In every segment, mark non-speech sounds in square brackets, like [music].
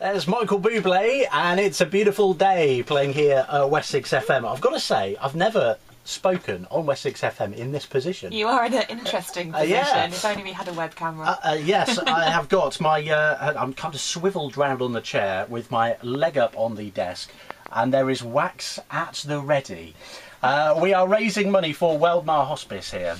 There's Michael Bublé, and it's a beautiful day playing here at Wessex FM. I've got to say, I've never spoken on Wessex FM in this position. You are in an interesting Uh, position. yeah. If only we had a web camera. Uh, uh, yes, I [laughs] have got my. Uh, I'm kind of swiveled round on the chair with my leg up on the desk, and there is wax at the ready. Uh, we are raising money for Weldmar Hospice here.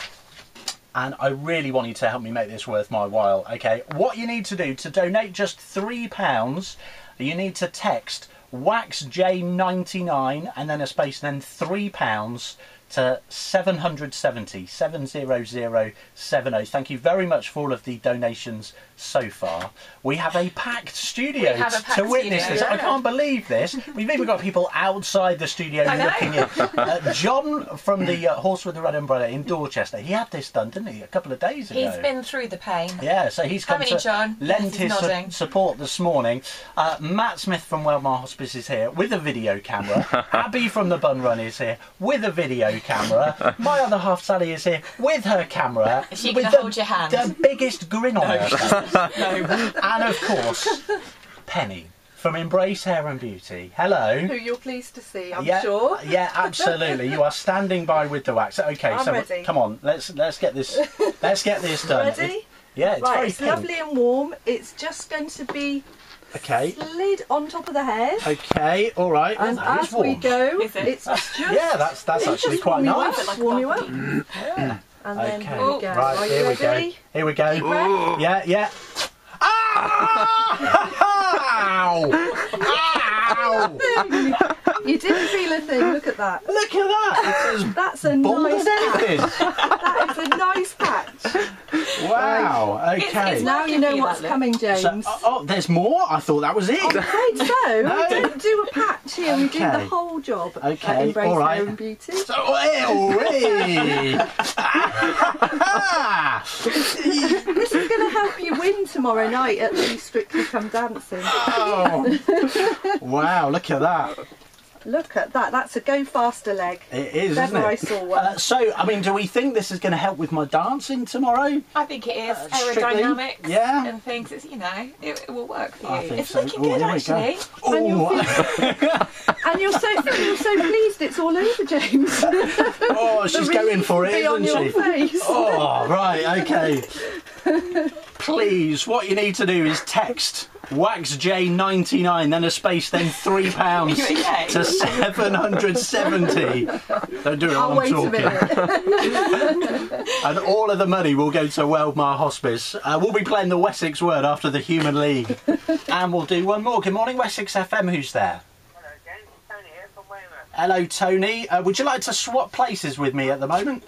And I really want you to help me make this worth my while. Okay, what you need to do to donate just three pounds, you need to text WaxJ99 and then a space, then three pounds to 770 70070. Thank you very much for all of the donations so far. We have a packed studio a packed to witness studio, this. I can't believe this. We've even got people outside the studio I know. looking in. Uh, John from the uh, Horse with the Red Umbrella in Dorchester, he had this done, didn't he, a couple of days ago? He's been through the pain. Yeah, so he's come Haven't to John? lend Yes, his su- support this morning. Uh, Matt Smith from Weldmar Hospice is here with a video camera. [laughs] Abby from the Bun Run is here with a video camera. My other half, Sally, is here with her camera. Is she with gonna the- hold your hand? The biggest grin on her face. [laughs] And of course, Penny from Embrace Hair and Beauty. Hello. who you're pleased to see, I'm yeah, sure. Yeah, absolutely. You are standing by with the wax. Okay, I'm so ready. come on, let's let's get this let's get this done. [laughs] Ready? It- yeah, it's right, very it's pink. lovely and warm. It's just going to be Okay. slid on top of the head. Okay, all right. And oh, That is as we go, Is it? it's just [laughs] Yeah, that's that's it's actually just quite warm you nice. up, Like a warm you up. [clears throat] Yeah. And then Okay. here. Right, Are here you we go. Here we go. Deep breath. [gasps] Yeah, yeah. Ow! [laughs] Ow! You didn't feel a thing. Look at that. Look at that! That's a nice as That is a nice patch. [laughs] Wow. Okay. it's Now you know what's coming, James. So, oh, oh, there's more. I thought that was it. I'm afraid so. [laughs] No. We don't do a patch here. We do the whole job Okay, Embrace all right. Hair and Beauty. So, oh, hey. This is going to help you win tomorrow night at the Strictly Come Dancing. Oh. Wow, look at that. Look at that. That's a go faster leg. It is, Never isn't it? I saw one. Uh, so, I mean, do we think this is going to help with my dancing tomorrow? I think it is strictly, aerodynamics yeah. and things. It's you know, it, it will work for you. I think it's so. looking Oh, good here we go. actually. And you're, Oh, [laughs] and you're so you're so pleased it's all over, James. [laughs] oh, she's going for will it, be on isn't she? face. Oh, right, okay. [laughs] Please, what you need to do is text WaxJ99, then a space, then three [laughs] pounds to 770. Don't do it while I'm wait talking. minute. [laughs] And all of the money will go to Weldmar Hospice. Uh, we'll be playing the Wessex Word after the Human League. and we'll do one more. Good morning, Wessex FM. Who's there? Hello, James. Tony here from Weymouth. Hello, Tony. Uh, would you like to swap places with me at the moment?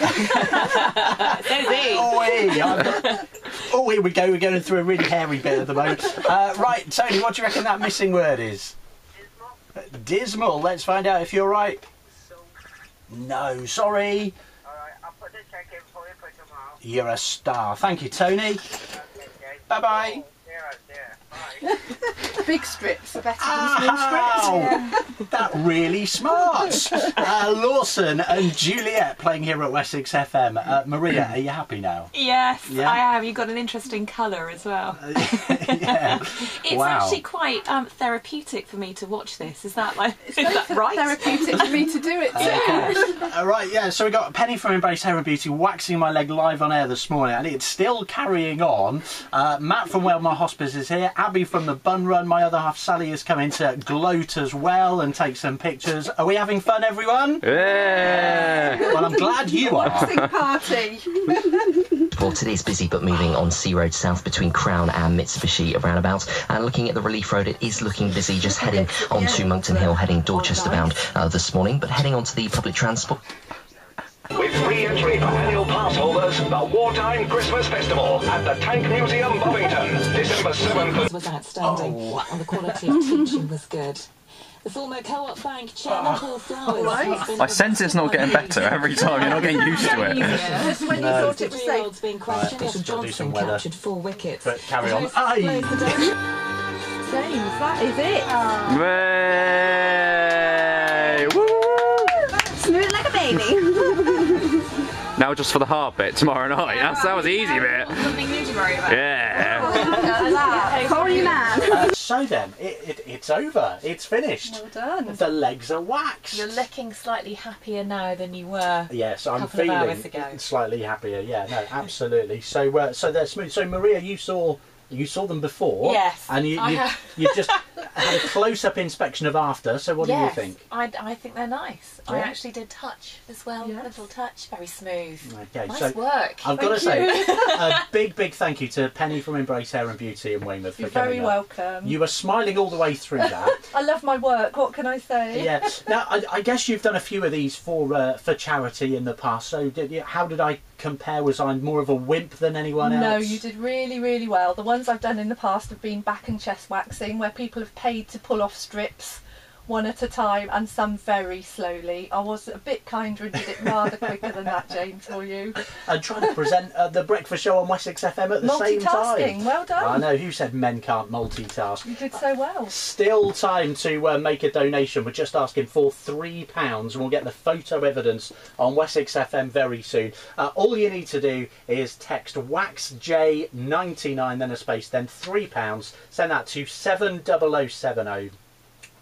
Eyes for you. There's he. Oh, hey, I'm- oh, here we go. We're going through a really hairy bit at the moment. Uh, right, Tony, what do you reckon that missing word is? Dismal. Dismal. Let's find out if you're right. So, No, sorry. alright, I'll put the check in for you for tomorrow. You're a star. Thank you, Tony. Okay, James. Bye bye. Dear, dear. Bye. Big strips are better than small strips. Ow! That really smart. [laughs] Uh, Lawson and Juliet playing here at Wessex FM. Uh, Maria, are you happy now? Yes, Yeah. I am. You've got an interesting colour as well. [laughs] yeah. It's wow. actually quite um, therapeutic for me to watch this. Is that like [laughs] is that right? Therapeutic for me to do it too. Okay. Uh, right, yeah, so we got Penny from Embrace Hair and Beauty waxing my leg live on air this morning, and it's still carrying on. Uh, Matt from Weldmar Hospice is here. Abby from the Bun Run, my other half Sally, is coming to gloat as well and take some pictures. Are we having fun, everyone? Yeah. Well, I'm glad you are. Party. [laughs] Well, today's busy but moving on Sea Road South between Crown and Mitsubishi roundabout. And looking at the relief road, it is looking busy just heading onto Monkton Hill, heading Dorchester bound uh, this morning. But heading onto the public transport. With free entry for annual pass holders, the Wartime Christmas Festival at the Tank Museum, Bovington, December 7th. was outstanding Oh. and the quality of teaching was good. The former Co-op Bank chairman Oh. Paul Flowers has been I sense it's not getting better every time. You're not getting used to it. Just when you No. thought it was safe. Three-year-old's questioned Right, after let's do some Johnson captured four wickets. But carry on. The hosts Aye. closed James, that is it. Way! Now Now just for the hard bit tomorrow night. That's, that was the easy bit. Something new to worry about. Yeah. Sorry, man. So then, it, it, it's over. It's finished. Well done. The legs are waxed. You're looking slightly happier now than you were. Yes, I'm couple of feeling hours ago. slightly happier. Yeah, no, absolutely. So, uh, so they're smooth. So, Maria, you saw you saw them before. Yes, and you you, you just had a close-up inspection of after. So, what yes, do you think? I, I think they're nice. I actually did touch as well. Yes. Little touch, very smooth. Okay, Nice so work. I've got to say a [laughs] big, big thank you to Penny from Embrace Hair and Beauty in Weymouth You're for coming very up. welcome. You were smiling all the way through [laughs] that. I love my work. What can I say? yeah. Now, I, I guess you've done a few of these for uh, for charity in the past. So, did you, how did I compare? Was I more of a wimp than anyone else? No, you did really, really well. The ones I've done in the past have been back and chest waxing, where people have paid to pull off strips one at a time and some very slowly. I was a bit kinder and did it rather quicker than that, James, for you. And trying to present uh, the breakfast show on Wessex FM at the same time. well done. I know, who said men can't multitask? You did so well. Still time to uh, make a donation. We're just asking for £3 and we'll get the photo evidence on Wessex FM very soon. Uh, all you need to do is text WAXJ99, then a space, then £3. Send that to 70070.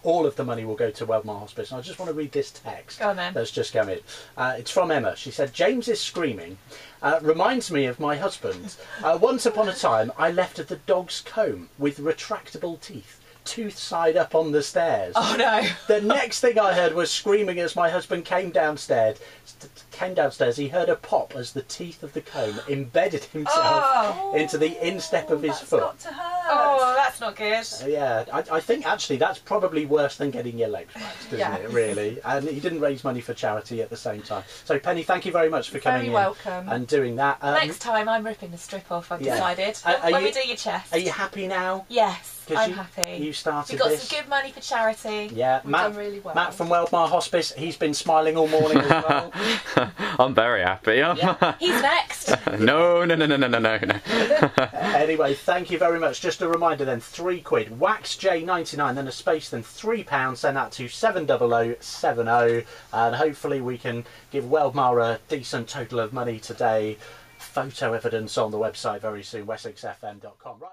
All of the money will go to Weldmar Hospice. And I just want to read this text then. that's just come in. Uh, it's from Emma. She said, James is screaming. Uh, reminds me of my husband. Uh, once upon a time, I left at the dog's comb with retractable teeth, tooth side up on the stairs. Oh no. The next thing I heard was screaming as my husband came downstairs. st- Came downstairs. He heard a pop as the teeth of the comb embedded himself Oh. into the instep of his foot. got to hurt. Oh, that's not good. Yeah, I, I think actually that's probably worse than getting your legs waxed, isn't Yeah. it? Really, [laughs] and he didn't raise money for charity at the same time. So Penny, thank you very much for coming Very in welcome. and doing that. Um, Next time I'm ripping the strip off, I've Yeah. decided. Are when you- we do your chest. Are you happy now? Yes, I'm you, happy. You started we got this. some good money for charity. Yeah, We've Matt. done really well. Matt from Weldmar Hospice. He's been smiling all morning as well. [laughs] I'm very happy. He's next. [laughs] no, no, no, no, no, no, no. no. [laughs] anyway, thank you very much. Just a reminder then, three quid. Wax J99, then a space, then three pounds. Send that to 70070. And hopefully we can give Weldmar a decent total of money today. Photo evidence on the website very soon, wessexfm.com. Right.